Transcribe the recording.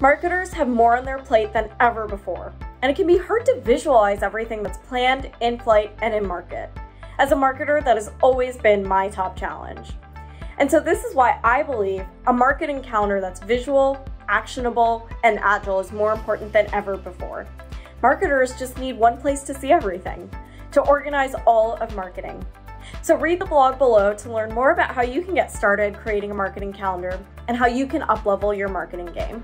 Marketers have more on their plate than ever before, and it can be hard to visualize everything that's planned, in flight, and in market. As a marketer, that has always been my top challenge. And so, this is why I believe a marketing calendar that's visual, actionable, and agile is more important than ever before. Marketers just need one place to see everything, to organize all of marketing. So read the blog below to learn more about how you can get started creating a marketing calendar and how you can uplevel your marketing game.